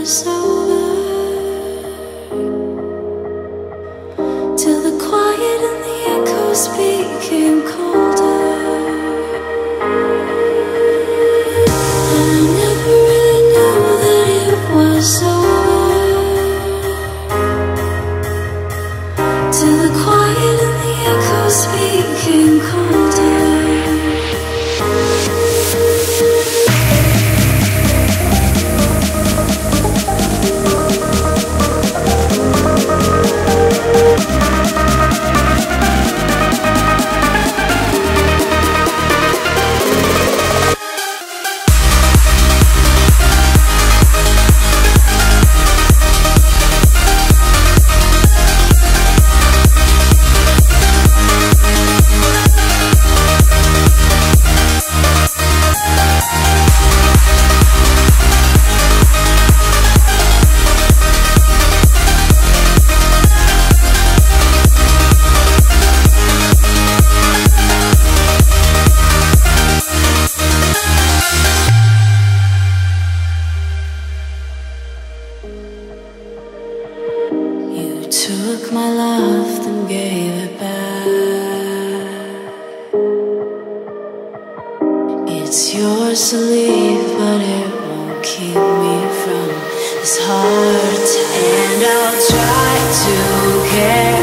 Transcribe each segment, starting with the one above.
was till the quiet and the echoes began. It's yours to leave, but it won't keep me from this heart. And I'll try to care.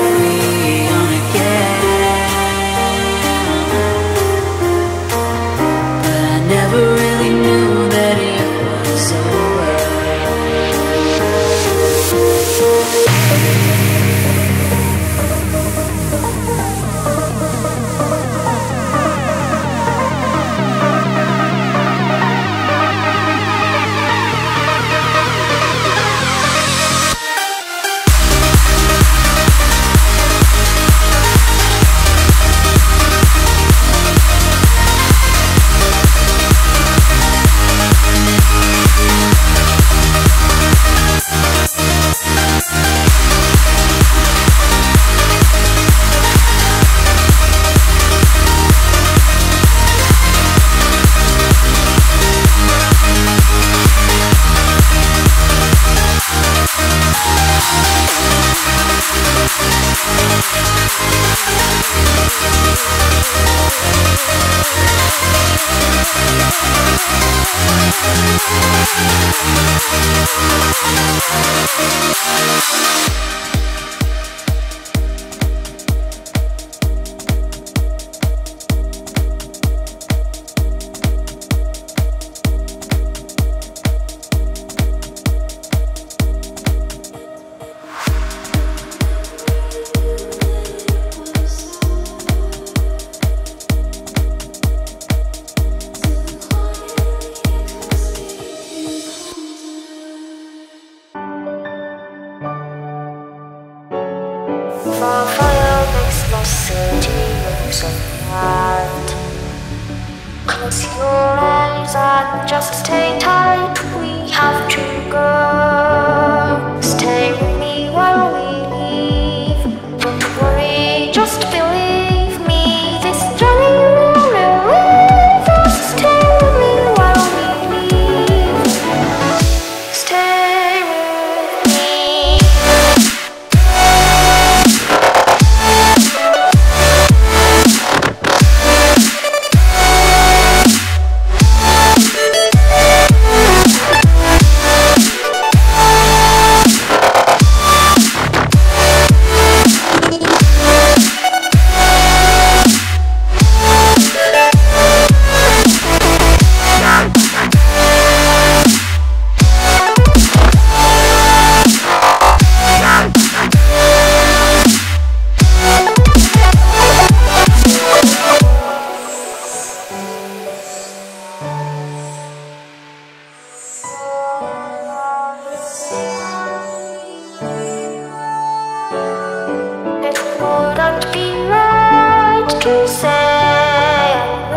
say I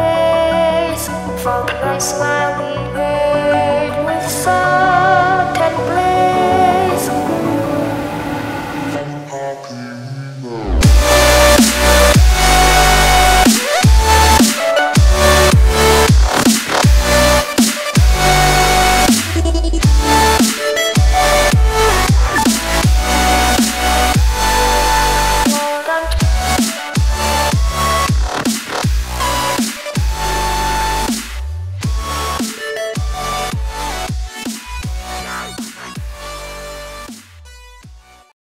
wish for my.